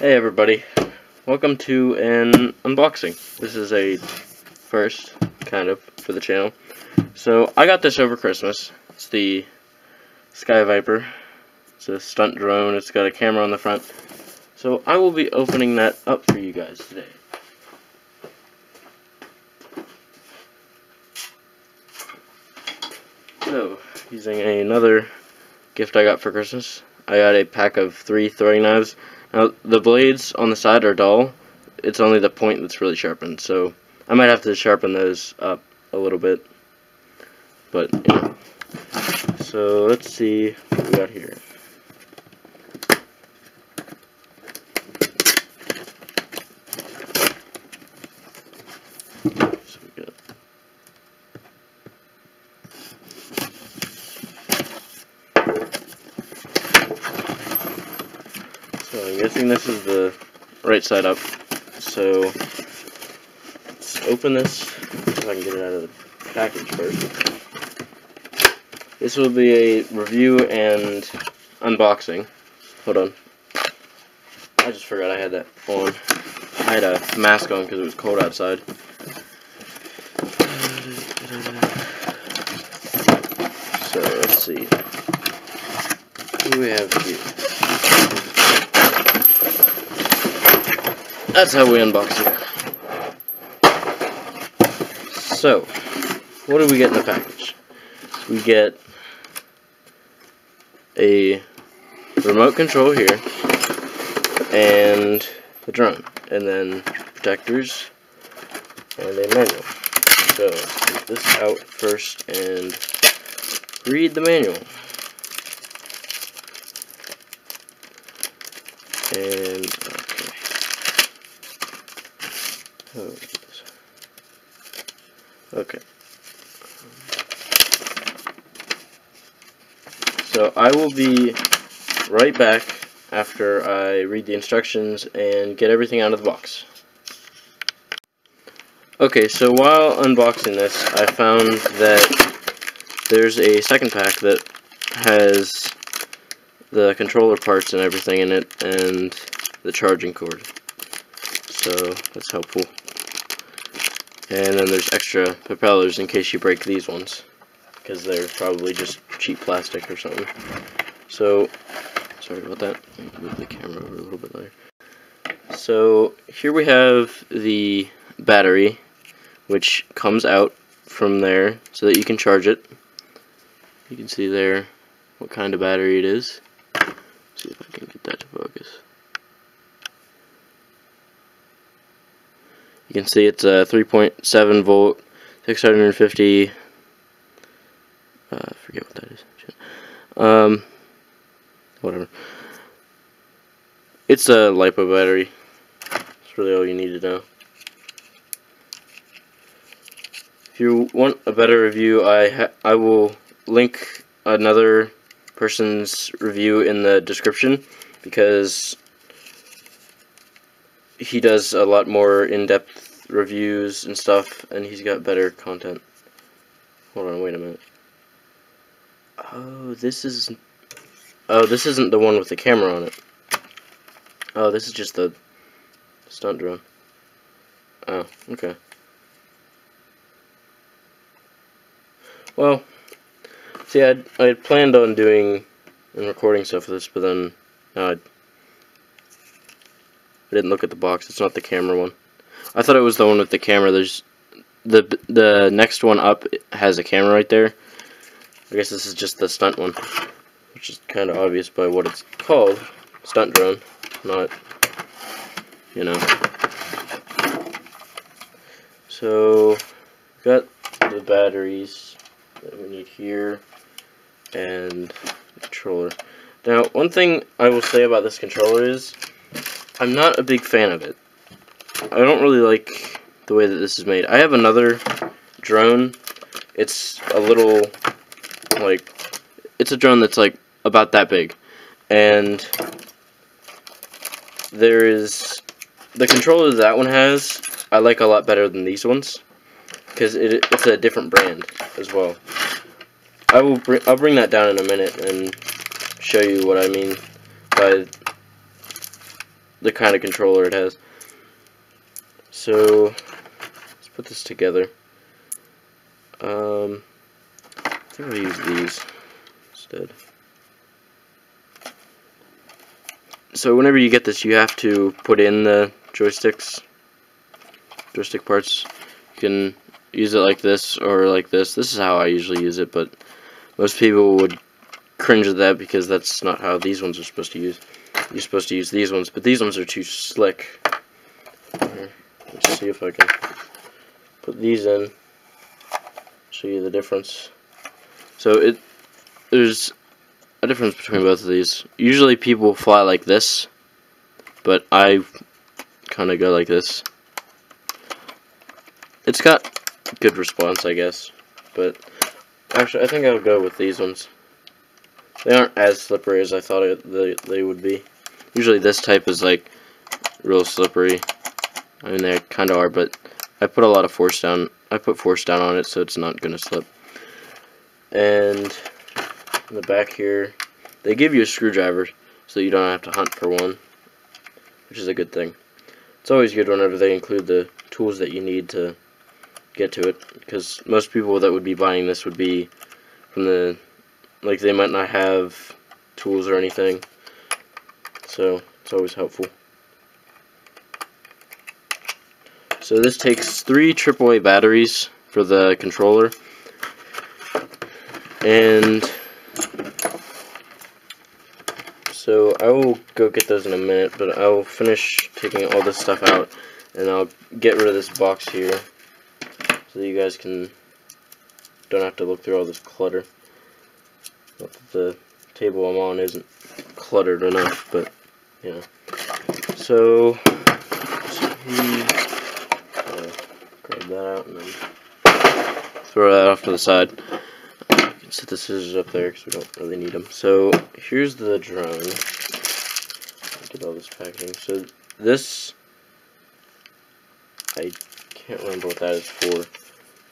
Hey everybody, welcome to an unboxing. This is a first, kind of, for the channel. So, I got this over Christmas. It's the Sky Viper. It's a stunt drone, it's got a camera on the front. So, I will be opening that up for you guys today. So, using another gift I got for Christmas, I got a pack of three throwing knives. Now, the blades on the side are dull. It's only the point that's really sharpened, so I might have to sharpen those up a little bit. But. So, let's see what we got here. So we got So I'm guessing this is the right side up. So let's open this if I can get it out of the package first. This will be a review and unboxing. Hold on. I just forgot I had that on. I had a mask on because it was cold outside. So let's see. What do we have here? That's how we unbox it. So, what do we get in the package? We get a remote control here and the drone, and then protectors and a manual. So, take this out first and read the manual. And, uh, okay. Oh, okay. So I will be right back after I read the instructions and get everything out of the box. Okay, so while unboxing this, I found that there's a second pack that has the controller parts and everything in it and the charging cord. So that's helpful. And then there's extra propellers in case you break these ones because they're probably just cheap plastic or something. So, sorry about that. Move the camera over a little bit later. So here we have the battery, which comes out from there so that you can charge it. You can see there what kind of battery it is. Let's see if I can get that to focus. You can see it's a 3.7 volt, 650. Uh, forget what that is. Um, whatever. It's a lipo battery. That's really all you need to know. If you want a better review, I I will link another person's review in the description because he does a lot more in-depth reviews and stuff and he's got better content. Hold on, wait a minute. Oh, this is Oh, this isn't the one with the camera on it. Oh, this is just the stunt drone. Oh, okay. Well, see, I had planned on doing and recording stuff for this, but then uh, I didn't look at the box. It's not the camera one. I thought it was the one with the camera. There's the the next one up has a camera right there. I guess this is just the stunt one, which is kind of obvious by what it's called, stunt drone, not you know. So got the batteries that we need here and controller. Now, one thing I will say about this controller is I'm not a big fan of it. I don't really like the way that this is made. I have another drone. It's a little, like, it's a drone that's, like, about that big. And there is, the controller that one has, I like a lot better than these ones. Because it, it's a different brand as well. I will I'll bring that down in a minute and show you what I mean by the kind of controller it has. So let's put this together. Um, I think I'll use these instead. So whenever you get this, you have to put in the joysticks, joystick parts. You can use it like this or like this. This is how I usually use it, but most people would cringe at that because that's not how these ones are supposed to use. You're supposed to use these ones, but these ones are too slick. Let's see if I can put these in. Show you the difference. So it there's a difference between both of these. Usually people fly like this, but I kind of go like this. It's got good response, I guess, but actually I think I'll go with these ones. They aren't as slippery as I thought it, they, they would be. Usually this type is like real slippery. I mean they kind of are, but I put a lot of force down. I put force down on it so it's not going to slip. And in the back here, they give you a screwdriver so you don't have to hunt for one, which is a good thing. It's always good whenever they include the tools that you need to get to it, because most people that would be buying this would be from the, like they might not have tools or anything, so it's always helpful. So this takes three AAA batteries for the controller, and so I will go get those in a minute, but I will finish taking all this stuff out, and I'll get rid of this box here, so that you guys can don't have to look through all this clutter. Not that the table I'm on isn't cluttered enough, but know. So, so uh, grab that out and then throw that off to the side set the scissors up there because we don't really need them. So here's the drone. Get all this packaging. So this, I can't remember what that is for.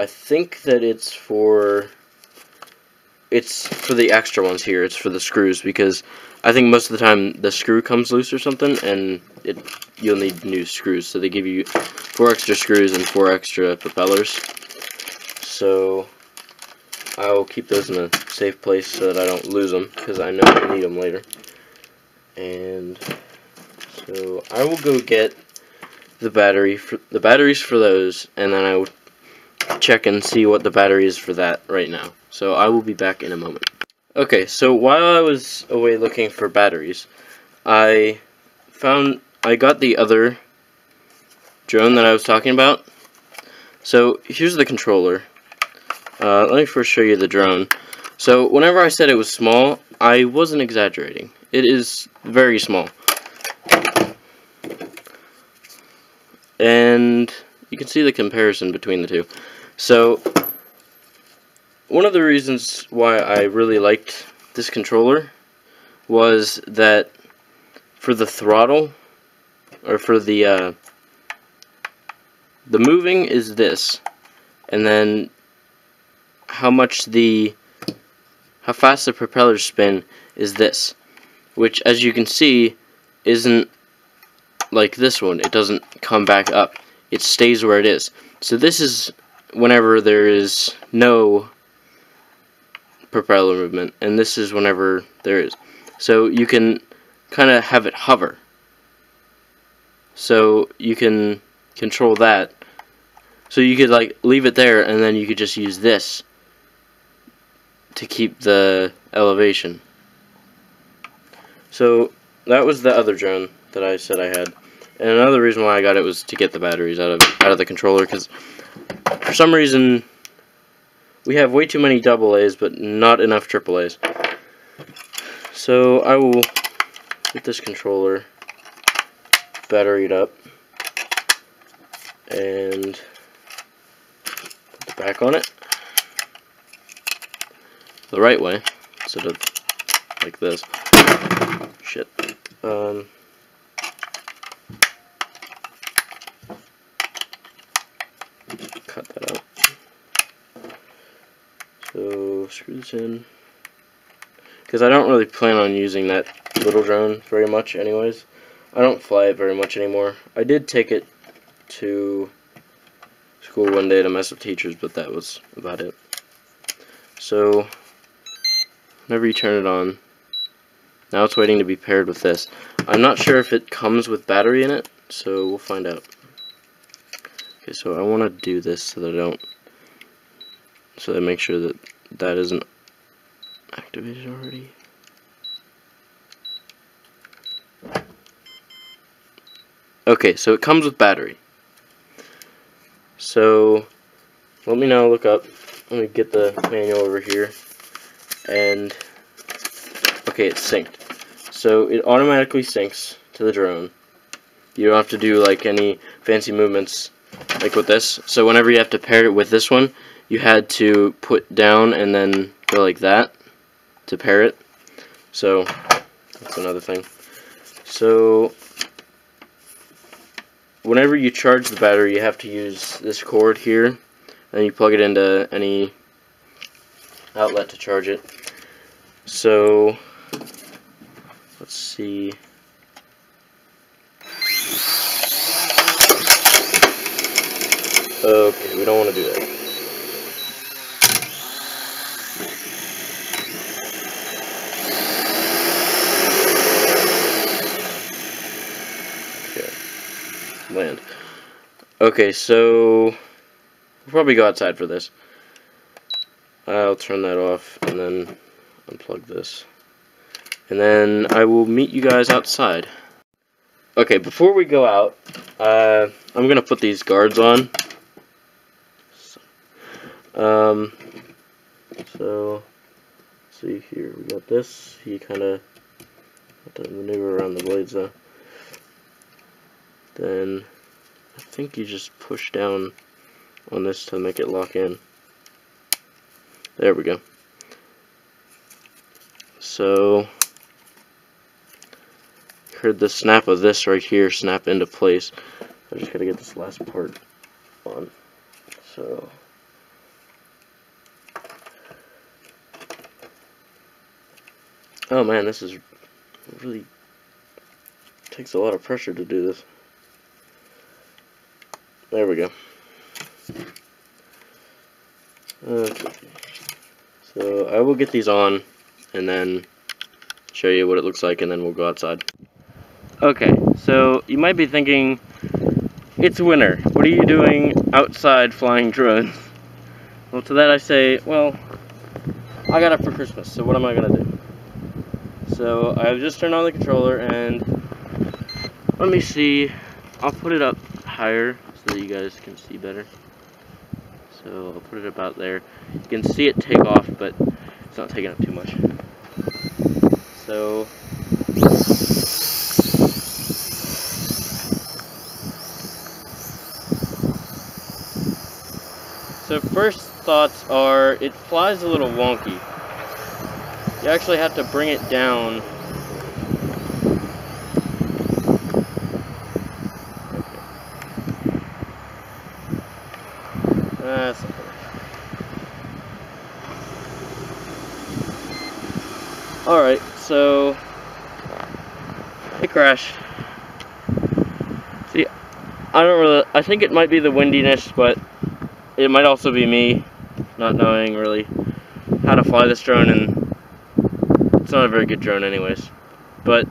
I think that it's for, it's for the extra ones here. It's for the screws because I think most of the time the screw comes loose or something and it you'll need new screws. So they give you four extra screws and four extra propellers. So I'll keep those in a safe place so that I don't lose them because I know I need them later. And so I will go get the battery for the batteries for those and then I will check and see what the battery is for that right now. So I will be back in a moment. Okay, so while I was away looking for batteries, I found I got the other drone that I was talking about. So here's the controller. Uh, let me first show you the drone. So whenever I said it was small, I wasn't exaggerating. It is very small. And you can see the comparison between the two. So one of the reasons why I really liked this controller was that for the throttle, or for the, uh, the moving is this, and then how much the how fast the propellers spin is this which as you can see isn't like this one. It doesn't come back up. It stays where it is. So this is whenever there is no propeller movement and this is whenever there is so you can kind of have it hover so you can control that so you could like leave it there and then you could just use this to keep the elevation. So that was the other drone that I said I had. And another reason why I got it was to get the batteries out of out of the controller because for some reason we have way too many double A's but not enough triple A's. So I will get this controller batteried up and put the back on it the right way instead of like this. Shit. Um, cut that out. So screw this in. Because I don't really plan on using that little drone very much anyways. I don't fly it very much anymore. I did take it to school one day to mess with teachers, but that was about it. So, whenever you turn it on, now it's waiting to be paired with this. I'm not sure if it comes with battery in it, so we'll find out. So I want to do this so that I don't, so that I make sure that that isn't activated already. Okay, so it comes with battery. So, let me now look up, let me get the manual over here, and, okay, it's synced. So, it automatically syncs to the drone. You don't have to do, like, any fancy movements, like with this. So, whenever you have to pair it with this one, you had to put down and then go like that to pair it. So, that's another thing. So, whenever you charge the battery, you have to use this cord here, and you plug it into any outlet to charge it. So, let's see. Okay, we don't want to do that. land. Okay, so we'll probably go outside for this. I'll turn that off and then unplug this. And then I will meet you guys outside. Okay, before we go out, uh, I'm going to put these guards on. Um, so, see here, we got this. You kind of have to maneuver around the blades though then I think you just push down on this to make it lock in. There we go. So, heard the snap of this right here snap into place. I just gotta get this last part on. So, oh man, this is really takes a lot of pressure to do this. There we go. Okay. So I will get these on and then show you what it looks like and then we'll go outside. Okay, so you might be thinking, it's winter. What are you doing outside flying drones? Well, to that I say, well, I got it for Christmas, so what am I going to do? So I've just turned on the controller and let me see, I'll put it up higher so that you guys can see better. So I'll put it about there. You can see it take off, but it's not taking up too much. So So first thoughts are it flies a little wonky. You actually have to bring it down That's. Alright, so it crashed. See, I don't really, I think it might be the windiness, but it might also be me not knowing really how to fly this drone, and it's not a very good drone anyways. But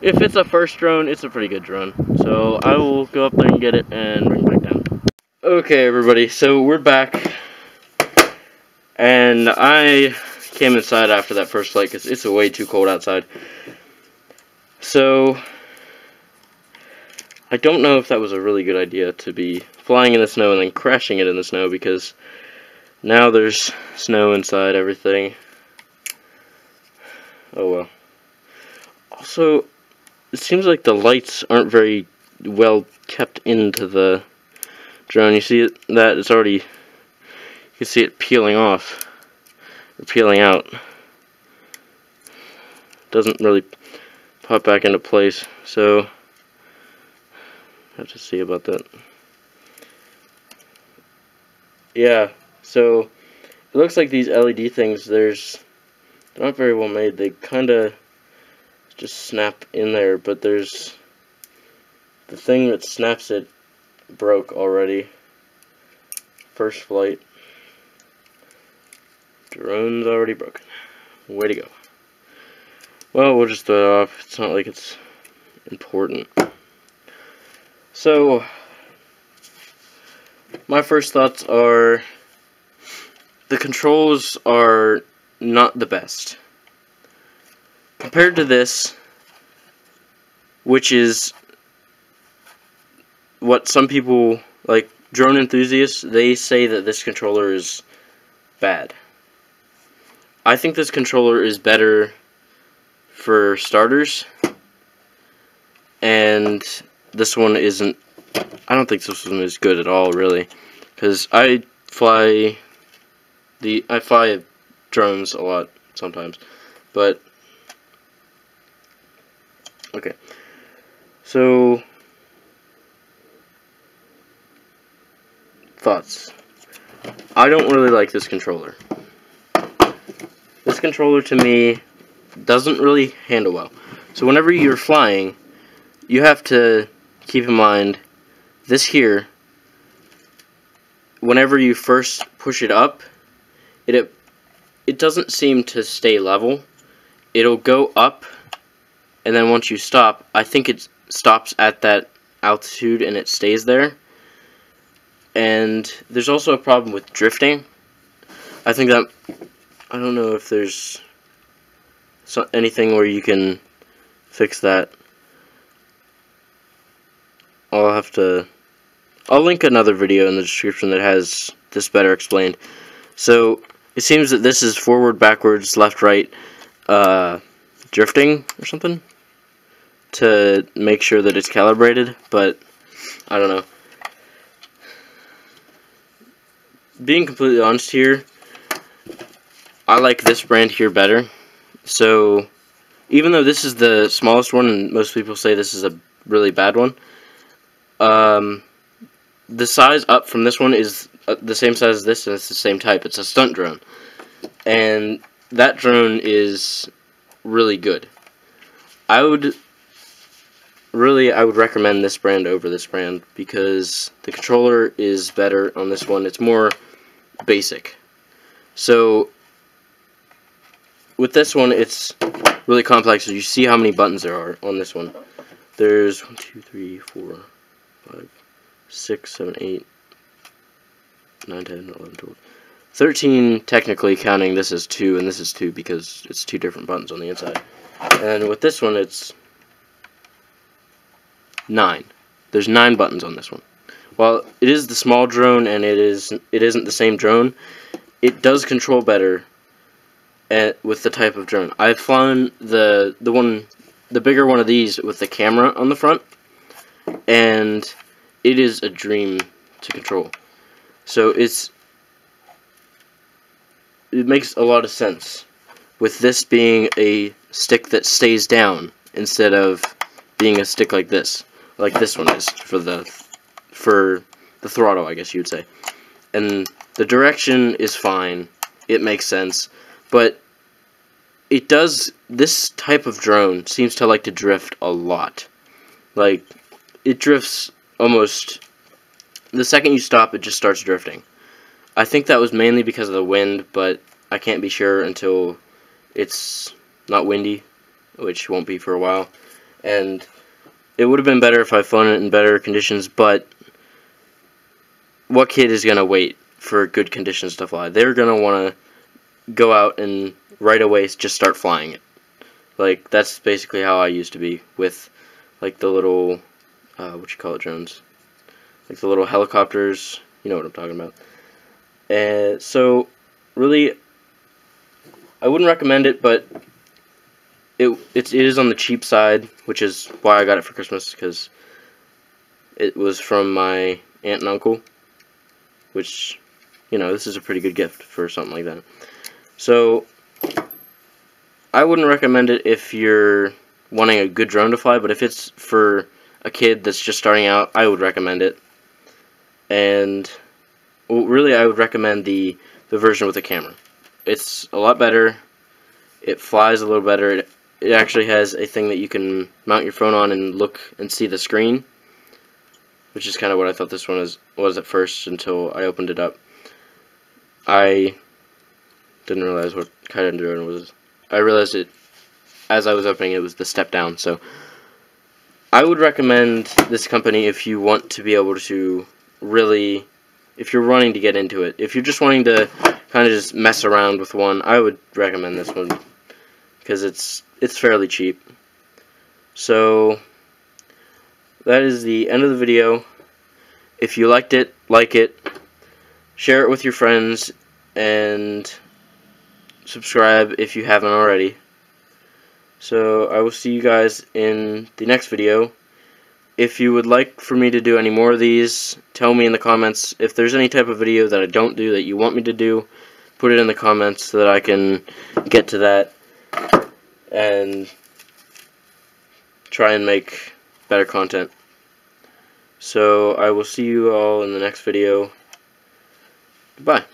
if it's a first drone, it's a pretty good drone. So I will go up there and get it and bring it back down. Okay, everybody, so we're back, and I came inside after that first flight because it's way too cold outside. So, I don't know if that was a really good idea to be flying in the snow and then crashing it in the snow because now there's snow inside everything. Oh well. Also, it seems like the lights aren't very well kept into the drone. You see it, that it's already, you can see it peeling off, or peeling out. Doesn't really pop back into place, so have to see about that. Yeah, so it looks like these LED things, there's, not very well made. They kind of just snap in there, but there's the thing that snaps it broke already. First flight. Drone's already broken. Way to go. Well, we'll just throw it off. It's not like it's important. So, my first thoughts are the controls are not the best. Compared to this, which is what some people, like drone enthusiasts, they say that this controller is bad. I think this controller is better for starters, and this one isn't, I don't think this one is good at all, really, because I fly the, I fly drones a lot sometimes, but, okay, so, thoughts. I don't really like this controller. This controller to me doesn't really handle well. So whenever you're flying, you have to keep in mind this here, whenever you first push it up, it, it doesn't seem to stay level. It'll go up, and then once you stop, I think it stops at that altitude and it stays there. And there's also a problem with drifting. I think that, I don't know if there's so anything where you can fix that. I'll have to, I'll link another video in the description that has this better explained. So, it seems that this is forward, backwards, left, right, uh, drifting or something to make sure that it's calibrated, but I don't know. Being completely honest here, I like this brand here better. So, even though this is the smallest one, and most people say this is a really bad one, um, the size up from this one is Uh, the same size as this, and it's the same type. It's a stunt drone. And that drone is really good. I would really I would recommend this brand over this brand because the controller is better on this one. It's more basic. So with this one it's really complex. You see how many buttons there are on this one. There's 1, 2, 3, 4, 5, 6, 7, 8, 9, 10, 11, 12. 13 technically counting this is 2 and this is 2 because it's two different buttons on the inside. And with this one it's 9. There's 9 buttons on this one. While it is the small drone and it is it isn't the same drone, it does control better at, with the type of drone. I've flown the the one the bigger one of these with the camera on the front and it is a dream to control. So it's it makes a lot of sense with this being a stick that stays down instead of being a stick like this like this one is for the for the throttle I guess you'd say. And the direction is fine. It makes sense. But it does this type of drone seems to like to drift a lot. Like it drifts almost the second you stop it just starts drifting I think that was mainly because of the wind, but I can't be sure until it's not windy, which won't be for a while. And it would have been better if I flown it in better conditions, but what kid is going to wait for good conditions to fly? They're going to want to go out and right away just start flying it. Like, that's basically how I used to be with, like, the little, uh, what you call it, drones? Like the little helicopters, you know what I'm talking about. And so, really, I wouldn't recommend it, but it, it is on the cheap side, which is why I got it for Christmas, because it was from my aunt and uncle, which, you know, this is a pretty good gift for something like that. So, I wouldn't recommend it if you're wanting a good drone to fly, but if it's for a kid that's just starting out, I would recommend it. And well, really, I would recommend the the version with the camera. It's a lot better. It flies a little better. It it actually has a thing that you can mount your phone on and look and see the screen, which is kind of what I thought this one was, was at first until I opened it up. I didn't realize what kind of drone was. I realized it as I was opening it was the step down, so I would recommend this company if you want to be able to really, if you're wanting to get into it. If you're just wanting to kind of just mess around with one, I would recommend this one because it's it's fairly cheap. So that is the end of the video. If you liked it, like it, share it with your friends, and subscribe if you haven't already. So I will see you guys in the next video. If you would like for me to do any more of these, tell me in the comments. If there's any type of video that I don't do that you want me to do, put it in the comments so that I can get to that and try and make better content. So I will see you all in the next video. Goodbye.